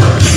Yeah.